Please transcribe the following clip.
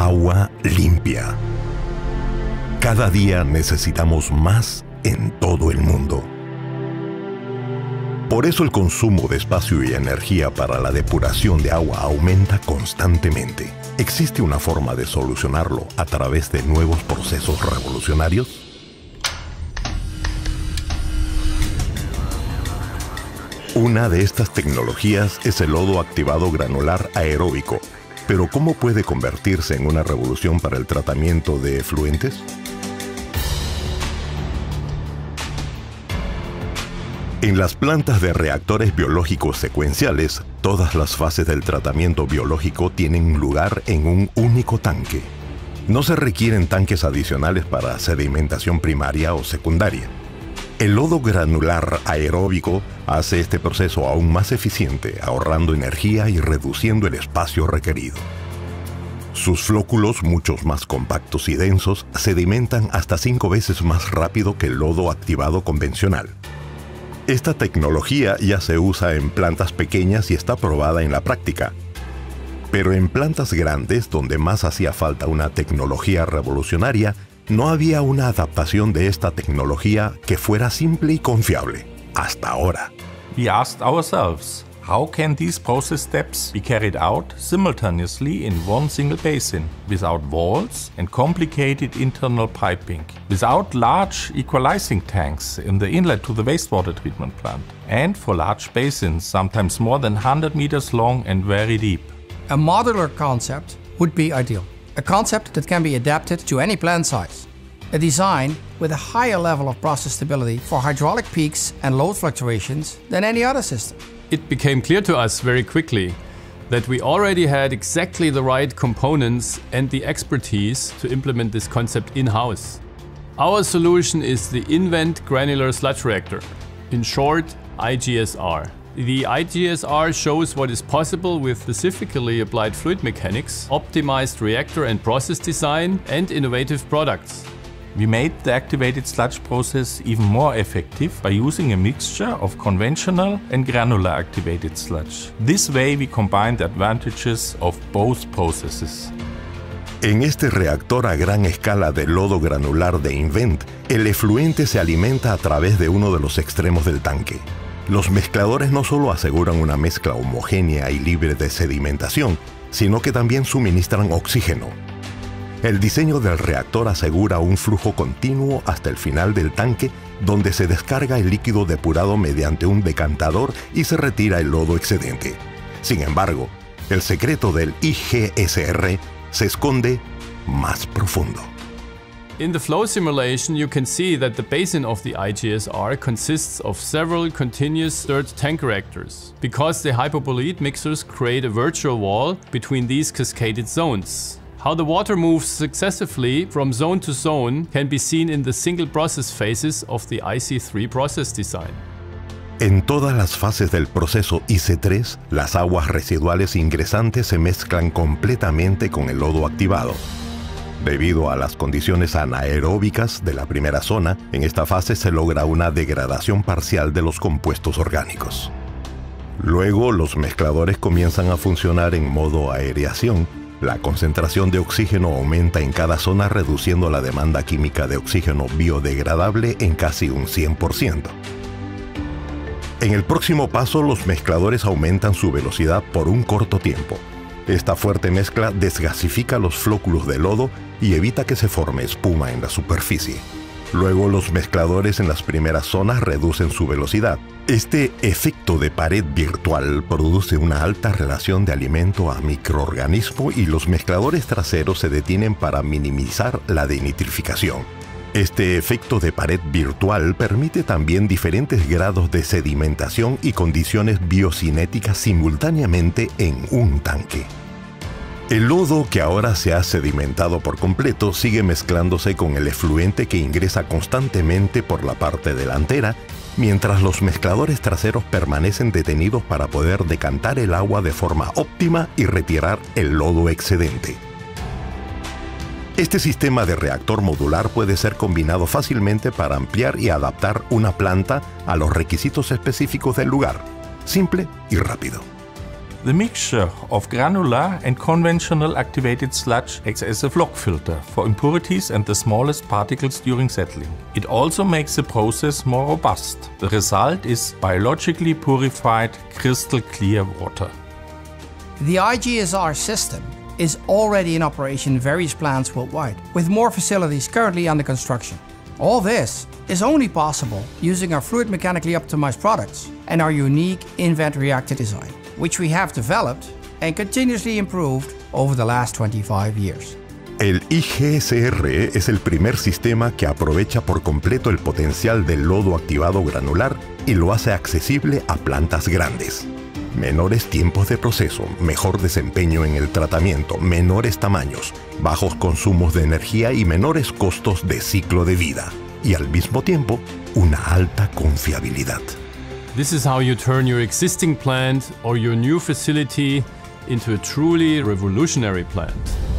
agua limpia. Cada día necesitamos más en todo el mundo. Por eso el consumo de espacio y energía para la depuración de agua aumenta constantemente. ¿Existe una forma de solucionarlo a través de nuevos procesos revolucionarios? Una de estas tecnologías es el lodo activado granular aeróbico. Pero ¿cómo puede convertirse en una revolución para el tratamiento de efluentes? En las plantas de reactores biológicos secuenciales, todas las fases del tratamiento biológico tienen lugar en un único tanque. No se requieren tanques adicionales para sedimentación primaria o secundaria. El lodo granular aeróbico hace este proceso aún más eficiente, ahorrando energía y reduciendo el espacio requerido. Sus flóculos, muchos más compactos y densos, sedimentan hasta cinco veces más rápido que el lodo activado convencional. Esta tecnología ya se usa en plantas pequeñas y está probada en la práctica. Pero en plantas grandes, donde más hacía falta una tecnología revolucionaria, no había una adaptación de esta tecnología que fuera simple y confiable, hasta ahora. We asked ourselves, how can these process steps be carried out simultaneously in one single basin, without walls and complicated internal piping, without large equalizing tanks in the inlet to the wastewater treatment plant, and for large basins, sometimes more than 100 meters long and very deep. A modular concept would be ideal. A concept that can be adapted to any plant size. A design with a higher level of process stability for hydraulic peaks and load fluctuations than any other system. It became clear to us very quickly that we already had exactly the right components and the expertise to implement this concept in-house. Our solution is the Invent Granular Sludge Reactor, in short, IGSR. The IGSR shows what is possible with specifically applied fluid mechanics, optimized reactor and process design, and innovative products. We made the activated sludge process even more effective by using a mixture of conventional and granular activated sludge. This way we combine the advantages of both processes. En este reactor a gran escala de lodo granular de Invent, el efluente se alimenta a través de uno de los extremos del tanque. Los mezcladores no solo aseguran una mezcla homogénea y libre de sedimentación, sino que también suministran oxígeno, el diseño del reactor asegura un flujo continuo hasta el final del tanque donde se descarga el líquido depurado mediante un decantador y se retira el lodo excedente. Sin embargo, el secreto del IGSR se esconde más profundo. In the flow simulation, you can see that the basin of the IGSR consists of several continuous third tank reactors, because the hyperbolide mixers create a virtual wall between these cascaded zones. How the water moves successively from zone to zone can be seen in the single process phases of the IC3 process design. En todas las fases del proceso IC3, las aguas residuales ingresantes se mezclan completamente con el lodo activado. Debido a las condiciones anaeróbicas de la primera zona, en esta fase se logra una degradación parcial de los compuestos orgánicos. Luego, los mezcladores comienzan a funcionar en modo aereación la concentración de oxígeno aumenta en cada zona reduciendo la demanda química de oxígeno biodegradable en casi un 100%. En el próximo paso los mezcladores aumentan su velocidad por un corto tiempo. Esta fuerte mezcla desgasifica los flóculos de lodo y evita que se forme espuma en la superficie. Luego los mezcladores en las primeras zonas reducen su velocidad. Este efecto de pared virtual produce una alta relación de alimento a microorganismo y los mezcladores traseros se detienen para minimizar la denitrificación. Este efecto de pared virtual permite también diferentes grados de sedimentación y condiciones biocinéticas simultáneamente en un tanque. El lodo que ahora se ha sedimentado por completo sigue mezclándose con el efluente que ingresa constantemente por la parte delantera, mientras los mezcladores traseros permanecen detenidos para poder decantar el agua de forma óptima y retirar el lodo excedente. Este sistema de reactor modular puede ser combinado fácilmente para ampliar y adaptar una planta a los requisitos específicos del lugar, simple y rápido. The mixture of granular and conventional activated sludge acts as a flock filter for impurities and the smallest particles during settling. It also makes the process more robust. The result is biologically purified, crystal clear water. The IGSR system is already in operation in various plants worldwide, with more facilities currently under construction. All this is only possible using our fluid mechanically optimized products and our unique invent reactor design which we have developed and continuously improved over the last 25 years. El IGSR es el primer sistema que aprovecha por completo el potencial del lodo activado granular y lo hace accesible a plantas grandes. Menores tiempos de proceso, mejor desempeño en el tratamiento, menores tamaños, bajos consumos de energía y menores costos de ciclo de vida. Y al mismo tiempo, una alta confiabilidad. This is how you turn your existing plant or your new facility into a truly revolutionary plant.